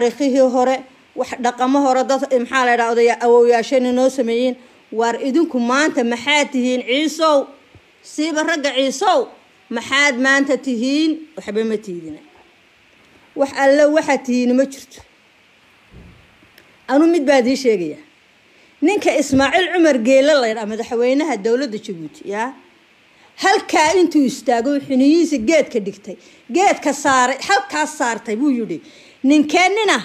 taariikhihii hore wax dhaqamo hore dad maxaa la ydhaha odaya noo sameeyeen waar idinku maanta maxaad tihiin ciisow? Siiba ragga ciisow? Maxaad maanta tihiin? Waxba ma tiidina wax alle waxaad tihiin ma jirto. Anuu mid baa dii sheegaya. Ninka ismaaciil cumar geele laydhaa madaxweynaha dowladda jabuuti yaa? Halkaa intuu istaago xiniyihiisa geedka dhigtay. Geedka saaray halkaas saartay buu yidhi ninkee nina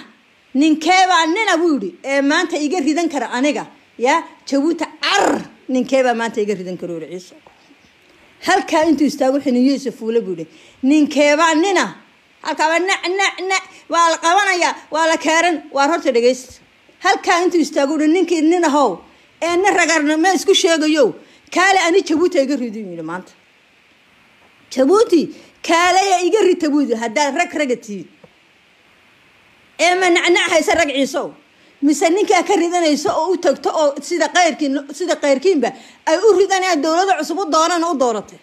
ninkeebaa nina buu yidhi ee maanta iga ridan kara aniga yaa jabuuti car ninkeebaa maanta iga ridan kara uri ciiso halkaa intuu istaago xiniyihiisa fuula buu yidhi. Ninkeebaa nina halkaaba nac nac nac waa la qabanayaa waa la keeran waar horta dhegaysta halkaa intuu istaago uhi ninkii nin ahow ee nin ragarna ma isku sheegayo kaale ani jabuuti iga ridin yidhi maanta. Jabuuti kaaleya iga rita buu yidhi haddaad rag raga tihiin ee ma nacnac rag ciisow mise ninkaa ka ridanayso oo u tagto oo sida qayrkiin sida qayrkiinba ay u ridanayaan dowladda cusub u doonana u dooratay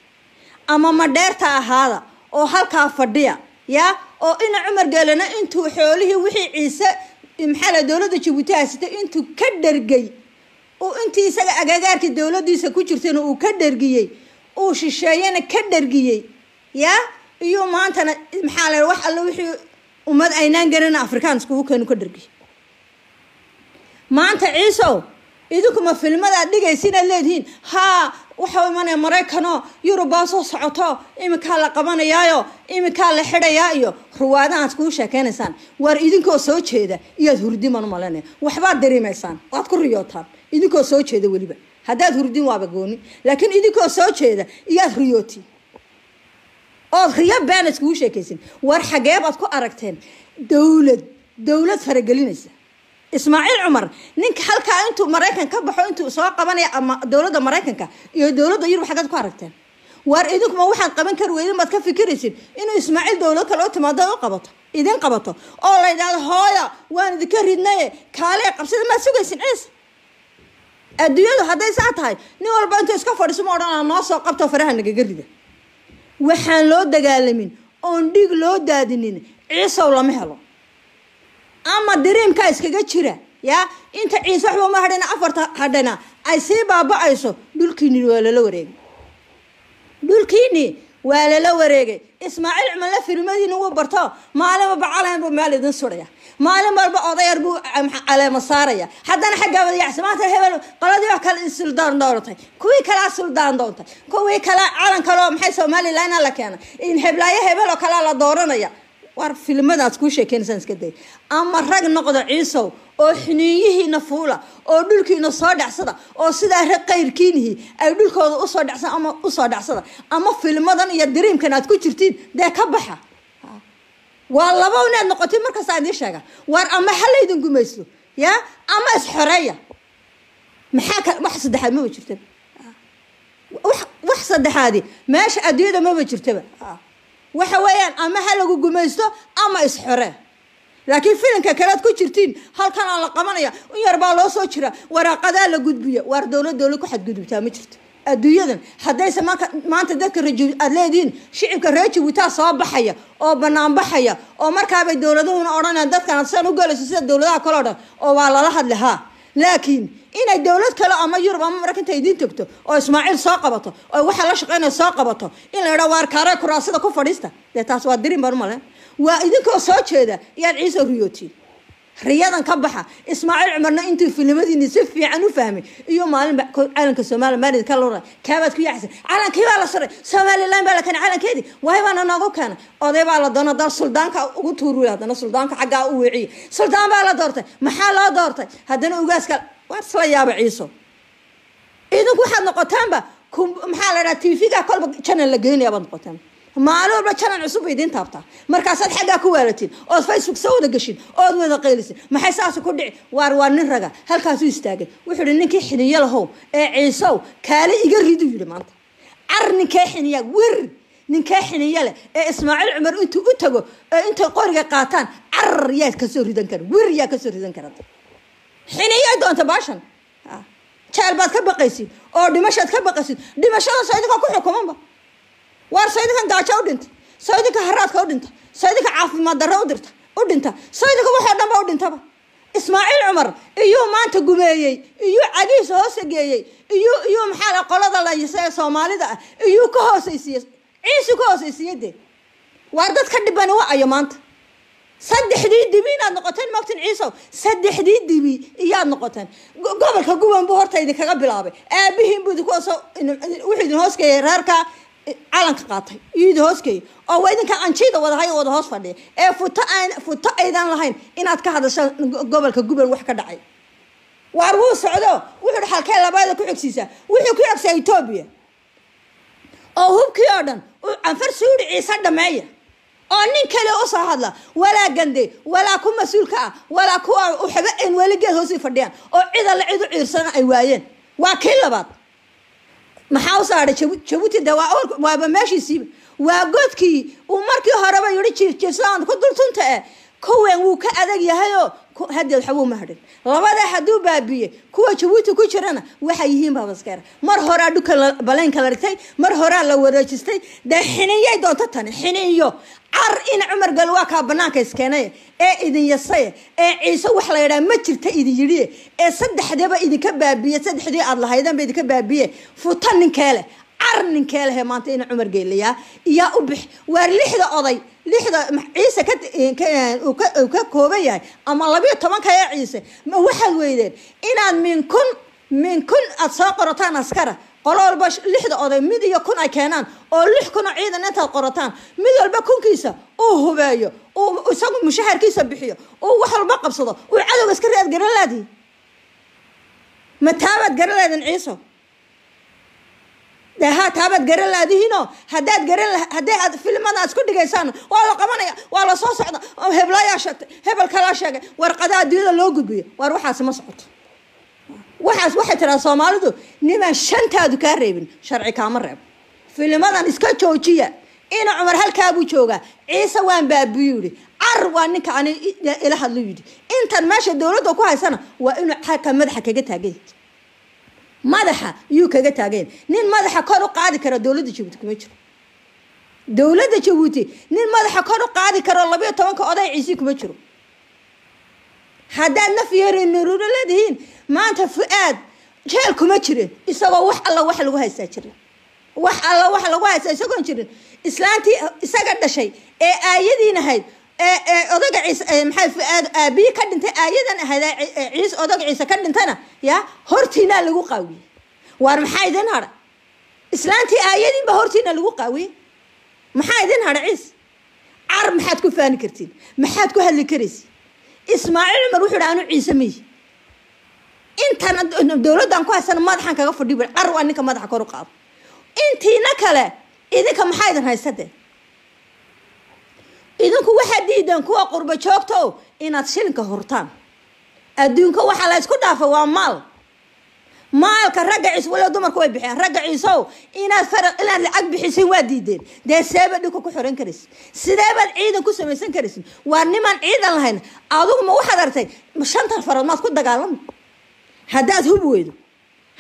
ama madheerta ahaada oo halkaa fadhiya yaa oo ina cumar geelana intuu xoolihii wixii ciise maxaa la dowladda jabuuti haysatay intuu ka dhargay uu intii isaga agagaarkii dowladiisa ku jirtayna uu ka dhargiyey uu shisheeyana ka dhargiyey yaa iyo maantana maxaa la wax alle wixii ummad aynaan garana afrikaan iskugu keenu ka dhargiyey maanta ciisow idinkuma filmadaad dhigaysa inaad leedihiin. Haa waxau imanaya maraykanoo yurubaa soo socoto iminkaa la qabanayaayo iminkaa la xidhayaa iyo ruwaadahaad kugu sheekeynaysaan. Waar idinkoo soo jeeda iyaad hurdin baan umalanaya waxbaad dareemaysaan waad ku riyootaan. Idinkoo soo jeeda weliba. Haddaad hurdin waaba gooni. Laakiin idinkoo soo jeeda iyaad riyootiin ood riyo been iskugu war xagee baad ku aragteen dowlad dowlad faragelinaysa ismaaciil cumar ninka halkaa intuu maraykan ka baxo intuu soo qabanaya dowladda maraykanka iyo dowladda yurub xaggeed ku aragteen waar idinkuma waxaad qaban kari weydin baad ka fikiraysin inuu ismaaciil dowlad kale u timaado u qabato idin qabato oo la yidhahdo hooya waan idinka ridnaye kaalee qabsada maad sugaysin ciise adduunyadu hadday saa tahay nin walba intuu iska fadhiso ma odhanaa noo soo qabto faraha nagaga rida waxaan loo dagaalamin oon dhig loo daadinin. Ciisow lama helo. Ama diriimkaa iskaga jira yaa inta ciise waxba ma hadhana afarta hadhana ay sii baaba-ayso. Waa lala wareegay dhulkiini ولا لا وريجي. إسماعيل عمل في المدي نو برتاه ما على ما بعلى ما بمال دين سوريا. ما على ما بقى ضي أربو على مصاريا حتى أنا حق قبل يحسب ما تهيب له. قال دي وكل السلطان دورته. كوي كلا السلطان دورته. كوي كلا على كلام حسوا مالي لنا لك أنا. إن هبلا يهيب له كلا على دورنا يا. يعني. War filmadaas kuu sheekeynaysan iska day ama rag noqda ciisow oo xiniinyihiina fuula oo dhulkiina soo dhacsada oo sidaa rag qayrkiinihii ay dhulkooda usoo dhacsan ama usoo dhacsada ama filmadan iyo diriimkan aad ku jirtiin dee ka baxa waa laba inaad noqotid markasta idiin sheega war ama ha laydin gumaysto ya ama isxoreeya maxaa ka wax saddexaad maba jirtaba wax saddexaadi meesha adduunyada maba jirtaba waxa weeyaan ama ha lagu gumaysto ama isxore laakiin filimka kalead ku jirtiin halkan aan la qabanaya in yar baa loo soo jira waraaqadaa la gudbiya waar dowlad dowlad ku xadgudubtaa ma jirto. Adduunyadan haddayse maanta dadka aad leedihiin shicibka reer jabuutaa soo baxaya oo banaan baxaya oo markaabay dowladuhuna odhanayaan dadkan san u galayso sida dowladaha kaleo dhan oo waa lala hadli haa. Laakiin إن الدولات كلا أما يربى أما مركن تيدين تكتو. أو إسماعيل ساقبته. أو واحد لش قينا ساقبته. إن إيه روار كاره كراسة ده كفرستة ده تاسوا دريم برملا وإذا كان صوت هذا يعني عيسى ريوتي. رياضا كبحة. إسماعيل عمرنا أنتو في المدينة نسف يعني فهمي. يوم ما ب... علم كسو ما علم مالي كلا كابت كي أحسن علم كي على صري سمالي لين بلا كان علم كذي وهي أنا ناقو كان. أذي بلا دنا دار سلطان كأقول تورو يا دنا سلطان كعجاء وعي سلطان بلا دارته. محل لا دارته هذا نوجاس waa isla yaaba ciiso. Idinku waxaad noqotaanba maxaa la dhaha tv-ga kolba janal la geynaya baad noqotaan. Maalin walba janan cusub ba idiin taabtaa. Markaasaad xaggaa ku waalatiin ood facebook soo wada gashin ood wada qaylisin maxay saas ku dhici? Waar waa nin raga halkaasuu istaagay. Wuxuu ihi ninkii xiniyo lahow ee ciisow kaale iga ridu yidhi maanta. Car ninkee xiniya wir! Ninkee xiniyo leh ee ismaaciil cumar intuu u tago ee intay qoriga qaataan car yaad ka soo ridan kara wir yaa ka soo ridan kara xiniyaa doonta baashan? Jeel baad ka baqaysid oo dhimashaad ka baqaysid. Dhimashada soo idinkaa ku xukumanba. Waar soo idinkan gaajo u dhintay? Soo idinka haraadka u dhinta soo idinka caafimaad darro u dirta u dhinta sayidka waxoo dhan ba u dhintaba ismaaciil cumar iyuu maanta gumeeyey iyuu cagihiisa hoose geeyey iyuu iyuu maxaa la qolada la yisa soomaalida ah iyuu ka hoosaysiiyey ciisi ka hoosaysiiyey dee. Waar dad ka dhibani wacayo maanta saddexdii dibi inaad noqoteen mogtin ciisow. Saddexdii dibi iyaad noqoteen. Gobolka guban buu horta idinkaga bilaabay. Aabihiin buu idinku wuxuu idin hoosgeeyay reerka calanka qaatay. Iyuu idin oo waa idinka anjiida wadahay wada hoos fadhiya ee futo aan futo aydan lahayn inaad ka hadashaan gobolka guban wax ka dhacay. Waar wuu socdo? Wuxuu xalkee labaada ku xigsiisaa wuxuu ku xigsaa etoobiya oo hubkii oo dhan uu canfar suuri ciise dhameeya oo nin kale u soo hadla. Walaa gande walaa ku mas'uulka ah walaa kuwa waxba an weligeed hoosii fadhiyaan oo cid alle cid u ciirsana ay waayeen. Waa kii labaad. Maxaa u soo hadhay jabuuti de waaba meeshiisiiba waa godkii uu markii horeba yihi jiirjiirsadaan ku dultunta eh kuwan wuu ka adag yahayoo hadeed waxbuu ma hadhin hadduu baabiye kuwa jabuuti ku jirana waxay yihiin baabaskeera mar horaa dhuka baleynka la dhigtay mar horaa la wareejistay dee xiniyay doonto tani xiniyo. Car in cumar gal waa kaa banaanka iskeenay ee idin yasay ee ciise wax la yidhaha ma jirta idin yidhi ee saddexdaba idinka baabiye saddexdii aad lahaydanba idinka baabiye futa ninkeele car ninkeelehe maanta ina cumar geelayaa iyaa u bix waar lixda oday ka kooban yahay ama labiyo tobanka ee ciise ma waxaad weydeen inaad min kun min kun aad soo qorataan askara qolo walba lixda oday mid iyo kun ay keenaan oo lix kun oo ciidan intaad qorataan mid walba kunkiisa uu hubeeyo uu isagu mushaharkiisa bixiyo uu wax walba qabsado uu cadowga iska raad garan laadihi ma taabaad garan laadin ciiso de ha taabaad garan laadihiinoo haddaad garan haddii aad filmada aad isku dhigaysaan waa la qabanaya waa la soo socda heblayaa sheegtay hebel kalaa sheegay warqadaha adduunyada loo gudbiyo. Waar waxaasi ma socoto. Waxaas waxay tiraa soomaalidu nimaan shantaadu kaa reebin sharci kaama reebo. Filimadan iska joojiya ina cumar halkaabuu joogaa ciise waan baabiyu yihi car waa ninka ani ila hadlu yidhi. Intan meesha dowladda ku haysana waa inuu xalka madaxa kaga taagay madaxa yuu kaga taagayn nin madaxa kor u qaadi kara dowladda jabuuti kuma jiro dowladda jabuuti nin madaxa kor u qaadi karo labayo tobanka oday ciisi kuma jiro haddaad naf yarinururo leedihiin maanta fu-aad jeel kuma jirin isagoo wax alla wax lagu haystaa jirin wax alla wax lagu haystaa isagoon jirin islaantii isaga dhashay ee aayadiin ahayd odaga ciise ka dhintay aayadan ahayd ciise odaga ciise ka dhintana ya hortiinaa lagu qaawiyey waar maxaa idin hadha islaantii aayadiinba hortiina lagu qaawiyey maxaa idin hadha ciise? Car maxaad ku faani kartiin. Maxaad ku hadli karaysi ismaaciil cumar wuxuu dhaha anu ciise miyi intan dowladdan ku haysana madaxan kaga fadhi car waa ninka madaxa kor u qaado. Intiina kale idinka maxaa idin haysade idinku waxaad diideen kuwa qurbo joogta o inaad shilinka hurtaan. Adduunka waxaa la ysku dhaafa waa maal. Maalka ragga ciise waliba dumarku way bixiyaan ragga ciiseow inaad faraq inaad lacag bixisin waa diideen. Dee seebaad dhulka ku xoran karaysin sideebaad ciidan ku samaysan karaysin waa nimaan ciidan lahayn. Adigu ma waxaad artay shantan farood maad ku dagaalami haddaad hub weydo.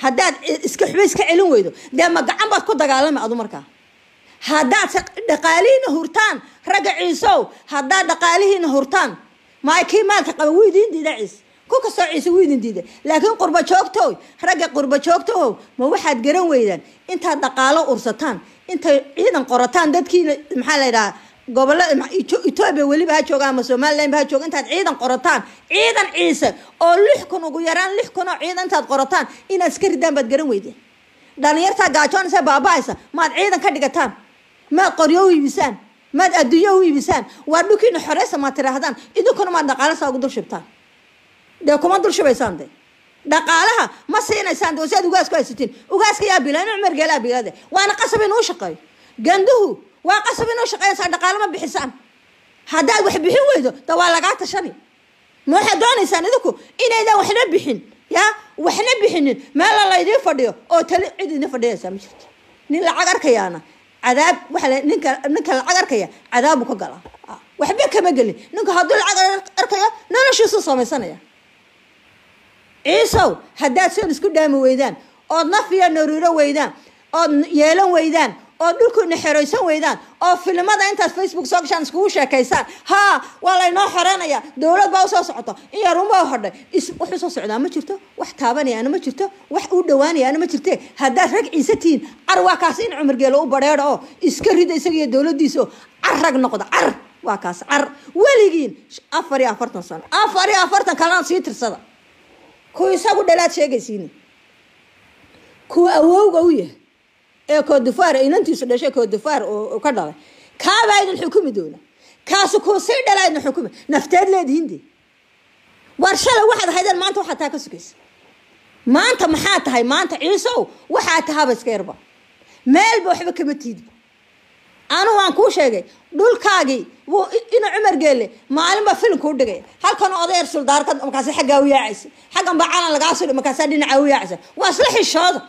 Haddaad iska xuba iska celin weydo. Dee ma gacan baad ku dagaalami adu markaa haddaad dhaqaalihiina hurtaan ragga ciiseow haddaad dhaqaalihiina hurtaan. Maay kii maalka qaba wuu diida ciise ku kastoo ciise wuu idin diiday laakiin qurba joogtow ragga qurba joogtahow ma waxaad garan weydaan? Intaad dhaqaalo ursataan intay ciidan qorataan dadkiina maxaa la yidhaha gobollada etoobiya weliba ha jooga ama somaliland ba ha jooga intaad ciidan qorataan ciidan ciise oo lix kun ugu yaraan lix kun ciidan intaad qorataan inaad iska ridaan baad garan weydeen. Dhalinyartaa gaajoonaysa baaba-aysa maad ciidan ka dhigataan maad qoryo u iibisaan maad adduunyo u iibisaan waa dhulkiina xoreysa maad tiraahdaan idinkuna maad dhaqaalasa ugu dul shibtaan dee kuma dul shubaysaan de. Dhaqaalaha ma siinaysaan de saad ugaas haysatiin. Ugaaska yaa bila inu cumar geelaa bilade waana qasab inuu shaqeeyo ganduhu waa qasab inuu shaqeeyasaan dhaqaalo ma bixisaan. Haddaad wax bixin weydo da waa lagaa tashani. Ma waxaad doonaysaan idinku inaydaan waxna bixin ya? Waxna bixinin. Meela laydiin fadhiyo oo tali cid idin fadhiyaysaa ma jirto. Nin lacag arkayaana cadaab waa ninka ninka lacag arkaya cadaabu ka galaa waxba kama gelin ninku hadduu lacag arkayo noloshiisu samaysanaya ciisow haddaad sidan isku dhaami weydaan ood nafiya naruuro weydaan ood yeelan weydaan oo dhulkuna xeraysan weydaan oo filimada intaad facebook soo gashaan iskugu sheekaysaan. Haa waa laynoo xoreynaya dowlad baa u soo socoto in yarunbaa hodhay wax u soo socdaa ma jirto? Wax taabanayaana ma jirto? Wax u dhawaanayaana ma jirte? Haddaad rag ciise tihiin car waa kaas in cumargeelo u badheedho oo iska rida isaga iyo dowladiisa car rag noqda car waa kaas car weligiin afar iyo afartan sano afar iyo afartan kalena sii tirsada. Kuwa isagu dhalaad sheegaysiini. Kuwa awowga u yahay ee koodifaar inantiisu dhashay koodifaar oo ka dhalay kaabaa idin xukumi doona. Kaasu kuu sii idin xukumi. Nafteed leedihiin dee war waxaad ahaydeen maanta waxaad taa ka sugaysa. Maanta maxaa tahay? Maanta ciisow waxaa tahaba iska yarba. Meelba waxba kama tiidba. Anu waan kuu sheegay dhulkaagii wuu ina cumar geelle maalinba filimkuu dhigaya halkan odayar suldaarka markaasi xaggaa u yaacaysa. Xaggan baa calan lagaa sudhi markaasaa dhinaca u yaacaysa. Waa isla xishooda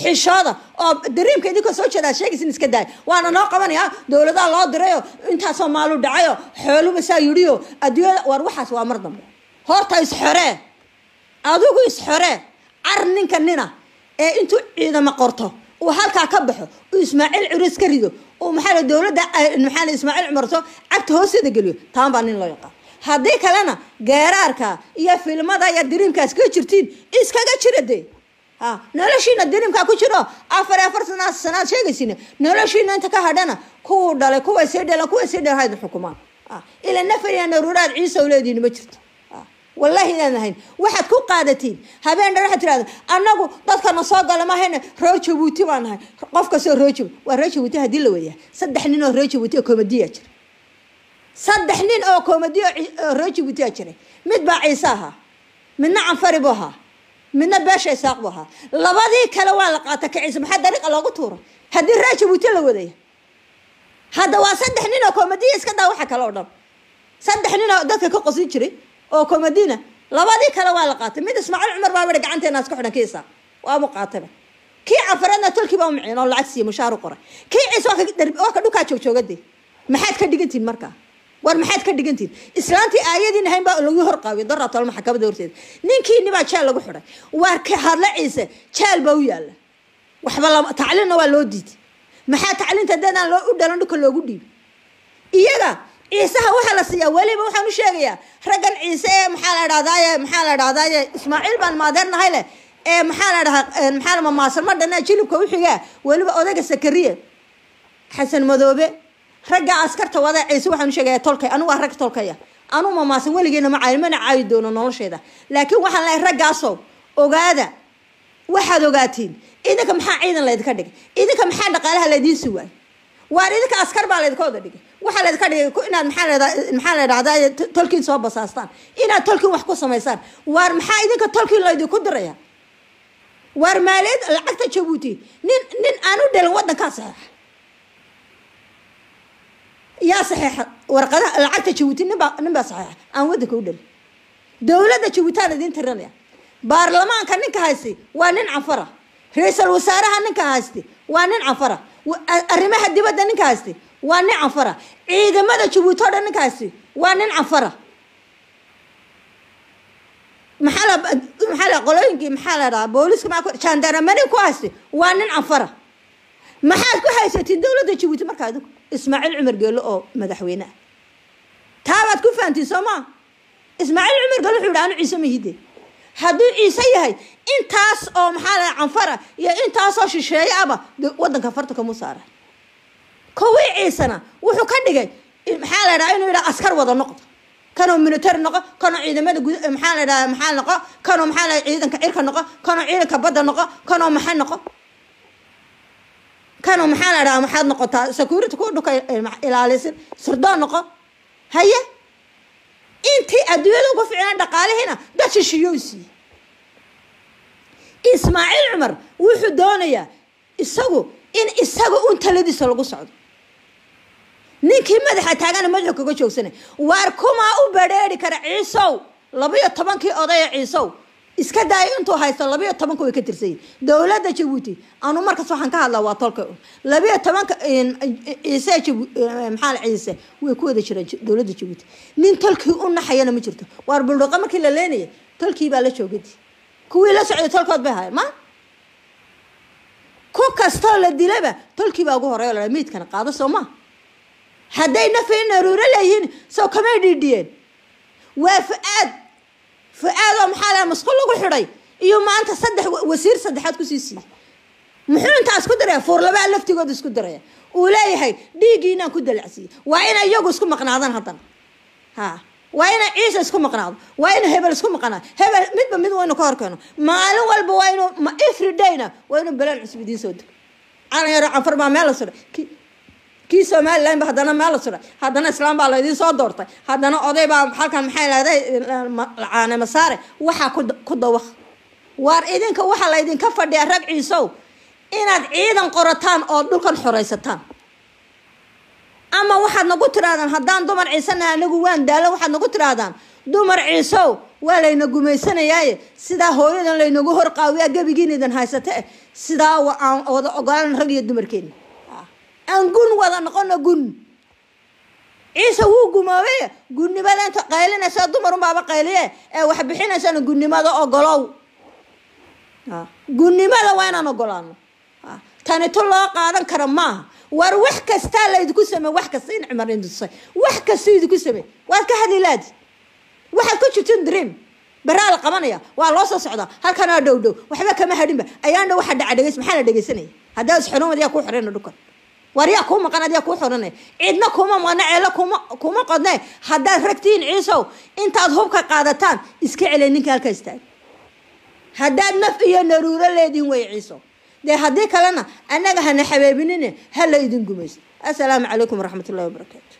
xishooda oo dariimka idinkoo soo jeedaa sheegaysin iska daay. Waana noo qabanaya dowladaha loo dirayo intaasoo maalu dhacayo xooluba saa yidhiyo adduunyada war waxaas waa mar dambe. Horta isxoree adigu isxoree car ninka nina ee intuu ciidamo qorto uu halkaa ka baxo uu ismaaciil curis ka rido uu maxaa dowladda maxaa ismaaciil cumarto cagta hoosteeda geliyo taan baa nin loo yaqaan. Haddii kalena geeraarka iyo filmada iyo diriimkaas ka jirtiin iskaga jira dee noloshiina diriimkaa ku jiro afar iyo afar sana sanaad sheegaysiina noloshiina inta ka hadhana kuwuu dhalay kuway sii dhalan kuway sii dhalan haydin xukumaan ila nafariya naruuraad ciisa u leedihin ma jirto wallahi inaan ahayn waxaad ku qaadatiin habeen dhan waxaad tirahda annagu dadkana soo gala mahayna roo jabuuti baan nahay qof kastoo roo jabuuti waa roo jabuuti haddii la weeyaa saddex nin oo roo jabuuti oo komadiya jira saddex nin oo komadiya oo roo jabuutiya jiray mid baa ciise ahaa midna beesha isaaq buu ahaa labadii kale waa la qaata ka ciise maxaa dariiqa loogu tuura haddii roo jabuuti la wadaya hadda waa saddex nin oo komadiya iska daa waxa kale oo dhan. Saddex nin oo dadka ka qosin jiray oo komadiina labadii kale waa la qaatay. Mid ismaaciil cumar baa bari gacanteena isku xidhan kiisa waabu qaatayba kii cafareedna tolkii baa umicin oo lacag siiye mushaar u qoray kii ciise waa ka dhukaa joogjoogade maxaad ka dhigantihin markaa war maxaad ka dhigantihin islaantii aayadiin ahayn baa lagu hor qaawiy daraa tolo maxkamadda horteeda ninkiini baa jaal lagu xidhay waar ka hadla ciise jaal baa u yaalla waxba lama tacliinna waa loo diiday maxaa tacliinta dadaan loo u dhalan dhulka loogu dhiibay iyaga ciisaha waxaa la siiyaa. Weliba waxaan u sheegayaa raggan ciise ee maxaa la dhahdaye maxaa la dhahdaye ismaaciil baan maadeer nahay leh. Ee maxaa la dhahaa maxaa la mamaasan ma dhana jilibka uxigaa weliba odayga sakariye xasan madoobe ragga askarta wada ciise waxaan u sheegaya tolkay anigu waa rag tolkaya. Anu mamaasan weligeena ma caayin mana caayi doono nolosheeda. Laakiin waxaan leehay raggaasow ogaada waxaad ogaatiin idinka maxaa ciidan laydinka dhigay? Idinka maxaa dhaqaalaha laydiin suwaay waar idinka askar baa laydinka dhigay? Waxaa laydinka dhigay inaad maxaa la dhahdaa tolkiin soo basaastaan. Inaad tolkiin wax ku samaysaan. Waar maxaa idinka tolkiin laydinku diraya? Waar maaliyad lacagta jabuuti nin nin aan u dhalin waddankaa saxeexa yaa saxeexa warqadaha lacagta jabuuti ninbaa nin baa saxeexa aan waddanka u dhalin dowladda jabuutaan idiin tirinaya baarlamaanka ninka haysti waa nin canfara. Ra'iisul wasaaraha ninka haysti waa nin canfara. Arrimaha dibadda ninka haysti waa nin canfara. Ciidamada jabuuti o dhan ninka haysti waa nin canfara. Maxaa maxaa la qolooyinkii maxaa la dhahaa booliska maa jandaramani ku haysti waa nin canfara. Maxaad ku haysatiin dowladda jabuuti markaa idinku ismaaciil cumar geelo oo madaxweyne ah. Taabaad ku fahantiin soo maa ismaaciil cumar geelo wuxuu yidhi anu ciise mahide hadduu ciise yahay intaas oo maxaa la canfara iyo intaasoo shisheeye aba waddanka farta kamu saara. Kowii ciisena wuxuu ka dhigay maxaa la dhaha inuu yidhaha askar wada noqdo kanoo military noqo kanoo ciidamada gud maxaa la dhaha maxaa noqo kanoo maxaa la ciidanka cirka noqo kanoo ciidanka badda noqo kanoo maxay noqo kanoo maxaa la dhaha maxaad noqotaa? Security ku dhuka ilaalisin. Sirdoon noqo. Haye. Intii adduunyada ugu ficnaan dhaqaalihiina dad shishiyow siiye ismaaciil cumar wuxuu doonayaa isagu in isaga un taladiisa lagu socdo. Ninkii madaxa taagana madaxu kaga joogsanay. Waar kumaa u badheeri kara ciisow? Labayo tobankii odaya ciisow iska daayo intuu haysto labayo tobanka way ka tirsanyihin dowladda jabuuti anu markaas waxaan ka hadlaa waa tolka. Labayo tobanka ciise maxaa ciise? Way ku wada jiraan dowladda jabuuti nin tolkii u naxayana ma jirto. Waar buldhuqa markii la leenaya tolkii baa la joogadi kuwii la socday tolkood bay hayan ma? Ku kastoo la dilaba tolkii baa ugu horeeyo la miidkana qaado soo ma? Hadday nafay naruuro leeyihiin soo kamay dhiidhiyeen. Waa fu-aad فأدو محالة مسخول لقول حري يوم أيوه، ما أنت صدح وسير صدحات كسيسي محيو أنت أسكت دري فور لبع لفتي قد أسكت دري ولا يحي دي جينا كود العسي وين أيوة أسكت مقنع ها. وين إيش أسكت مقنع وين هبل أسكت مقنع هبل مد بمد وين كار كانوا ما لو البوينو ما إفر دينا. وين بلال عسبي دين سود. أنا يا رعفر ما مال صدر kii somalilan ba haddana meel la suray. Haddana islaam baa laydin soo doortay. Haddana oday baa halkan maxay lahday caane masaare waxaa ku dawaq waar idinka waxaa laydinka fadhiya rag ciisow inaad ciidan qorataan oo dhulkan xoraysataan. Ama waxaad nagu tirahdaan haddaan dumar ciisanaha anagu waan daalo waxaad nagu tirahdaan dumar ciisow waa layna gumaysanayaaye sidaa hooyadan laynagu horqaawiya gebigiina idin haysate sidaa aan wada ogolaan rag iyo dumarkeena aan gun wada noqono gun. Ciise wuu gumoobay gunnimada inta qaylinaysa dumar unbaaba qayliye. Ee wax bixinaysana gunnimada ogolow gunnimada waa inaan ogolaano tani tu loo qaadan kara maaha. War wax kastaa laydinku samey wax kasta in cumar indusay wax kasta idinku samey waad ka hadli laadi waxaad ku jirtin dream? Baraa la qabanaya waa loo soo socdaa. Halkanaa dhow dhow waxba kama hadhinba. Ayaandha waxa dhaca dhegeys maxaa la dhegeysanaya haddaa isxorumad yaa kuu xoreyna dhukan war yaa kuu maqan ad yaa kuu xoranaya cidna kuma maqna ceelo kuma kuma qodne. Haddaad ragtiin ciisow intaad hubka qaadataan iska celiya ninka halka istaag. Haddaad naf iyo naruuro leediin way ciisow dee haddii kalena annaga hana xabeebinine hala idin gumaysto. Assalaamu calaykum waraxmat ullahi wabarakaatu